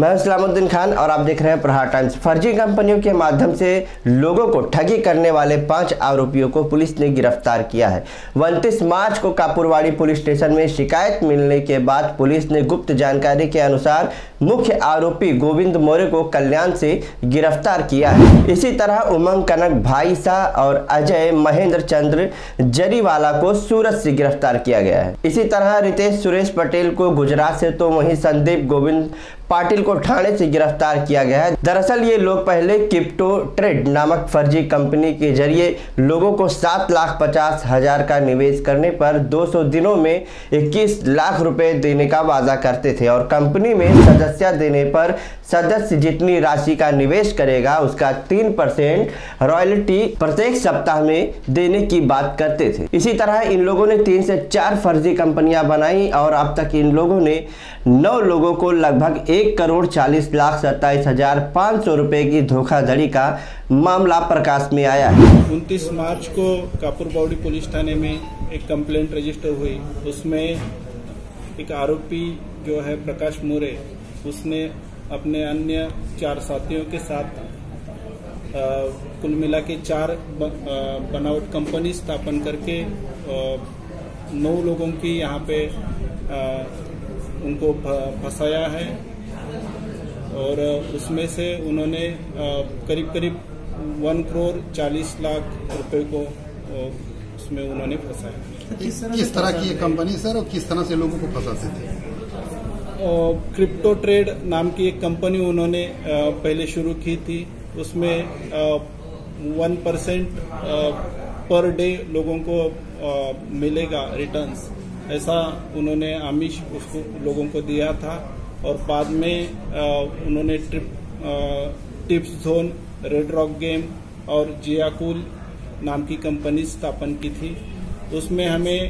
मैं सलामुद्दीन खान और आप देख रहे हैं प्रहार टाइम्स। फर्जी कंपनियों के माध्यम से लोगों को ठगी करने वाले पाँच आरोपियों को पुलिस ने गिरफ़्तार किया है। उनतीस मार्च को कापुरवाड़ी पुलिस स्टेशन में शिकायत मिलने के बाद पुलिस ने गुप्त जानकारी के अनुसार मुख्य आरोपी गोविंद मौर्य को कल्याण से गिरफ़्तार किया है। इसी तरह उमंग कनक भाईसा और अजय महेंद्र चंद्र जरीवाला को सूरत से गिरफ़्तार किया गया है। इसी तरह रितेश सुरेश पटेल को गुजरात से तो वहीं संदीप गोविंद पाटिल को ठाणे से गिरफ़्तार किया गया है। दरअसल ये लोग पहले किप्टो ट्रेड नामक फर्जी कंपनी के ज़रिए लोगों को सात लाख पचास हज़ार का निवेश करने पर 200 दिनों में 21 लाख रुपए देने का वादा करते थे और कंपनी में सदस्य देने पर सदस्य जितनी राशि का निवेश करेगा, उसका तीन परसेंट रॉयल्टी प्रत्येक सप्ताह में देने की बात करते थे। इसी तरह इन लोगों ने तीन से चार फर्जी कंपनियाँ बनाई और अब तक इन लोगों ने नौ लोगों को लगभग एक करोड़ चालीस लाख सत्ताईस हज़ार पाँच सौ रुपए की धोखाधड़ी का मामला प्रकाश में आया है। उनतीस मार्च को कापुरबाउडी पुलिस थाने में एक कंप्लेंट रजिस्टर हुई। उसमें एक आरोपी जो है प्रकाश मोरे उसने अपने अन्य चार साथियों के साथ कुल मिला के चार बनावट कंपनी स्थापन करके नौ लोगों की यहाँ पे आ, उनको फंसाया है। और उसमें से उन्होंने करीब करीब वन करोड़ चालीस लाख रुपए को उसमें उन्होंने फंसाया। किस तरह, तरह की ये कंपनी सर और किस तरह से लोगों को फंसाते थे? क्रिप्टो ट्रेड नाम की एक कंपनी उन्होंने पहले शुरू की थी। उसमें वन परसेंट पर डे लोगों को मिलेगा रिटर्न्स ऐसा उन्होंने आमिष उसको लोगों को दिया था। और बाद में उन्होंने trip tips zone, red rock game और जियाकुल नाम की कंपनी स्थापन की थी। उसमें हमें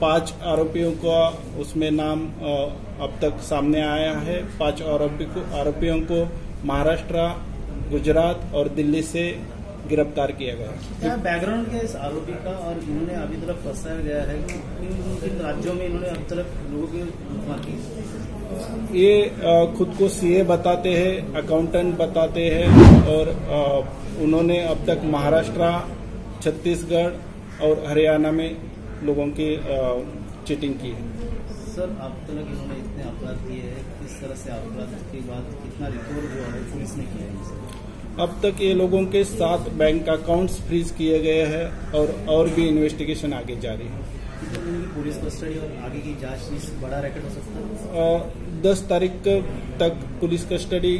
पाँच आरोपियों का उसमें नाम अब तक सामने आया है। पाँच आरोपी को, आरोपियों को महाराष्ट्र, गुजरात और दिल्ली से गिरफ़्तार किया गया। क्या बैकग्राउंड क्या इस आरोपी का और इन्होंने अभी तक फंसाया गया है? किन राज्यों में इन्होंने अब तक लोगों की ये खुद को सीए बताते हैं अकाउंटेंट बताते हैं और उन्होंने अब तक महाराष्ट्र छत्तीसगढ़ और हरियाणा में लोगों की चीटिंग की है। सर अब तक इन्होंने इतने अपराध किए हैं? किस तरह से अपराध के बाद कितना रिकवर हुआ है? पुलिस ने किया है अब तक ये लोगों के सात बैंक अकाउंट्स फ्रीज किए गए हैं और और भी इन्वेस्टिगेशन आगे जारी है। पुलिस कस्टडी और आगे की जाँच बड़ा रैकेट हो सकता है? दस तारीख तक पुलिस कस्टडी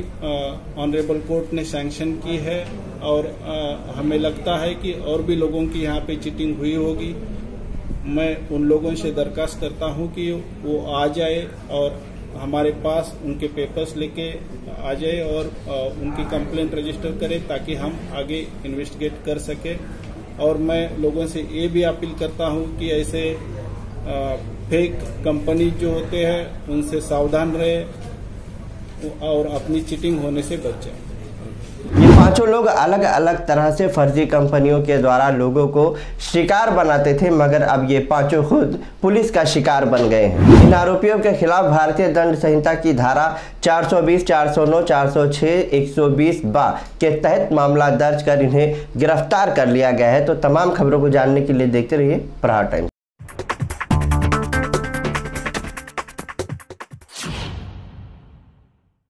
ऑनरेबल कोर्ट ने सैंक्शन की है और आ, हमें लगता है कि और भी लोगों की यहाँ पे चीटिंग हुई होगी। मैं उन लोगों से दरखास्त करता हूँ कि वो आ जाए और हमारे पास उनके पेपर्स लेके आ जाए और उनकी कंप्लेंट रजिस्टर करें ताकि हम आगे इन्वेस्टिगेट कर सके। और मैं लोगों से ये भी अपील करता हूँ कि ऐसे फेक कंपनी जो होते हैं, उनसे सावधान रहे और अपनी चिटिंग होने से बच जाए। ये पाँचों लोग अलग अलग तरह से फर्जी कंपनियों के द्वारा लोगों को शिकार बनाते थे मगर अब ये पाँचों खुद पुलिस का शिकार बन गए हैं। इन आरोपियों के खिलाफ भारतीय दंड संहिता की धारा 420, 409, 406, 120 बा के तहत मामला दर्ज कर इन्हें गिरफ़्तार कर लिया गया है। तो तमाम खबरों को जानने के लिए देखते रहिए प्रहार टाइम्स।